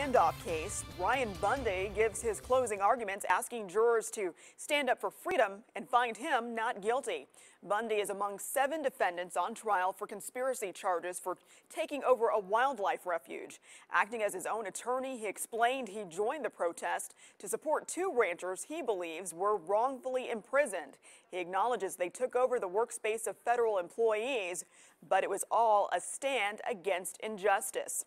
Standoff case, Ryan Bundy gives his closing arguments asking jurors to stand up for freedom and find him not guilty. Bundy is among seven defendants on trial for conspiracy charges for taking over a wildlife refuge. Acting as his own attorney, he explained he joined the protest to support two ranchers he believes were wrongfully imprisoned. He acknowledges they took over the workspace of federal employees, but it was all a stand against injustice.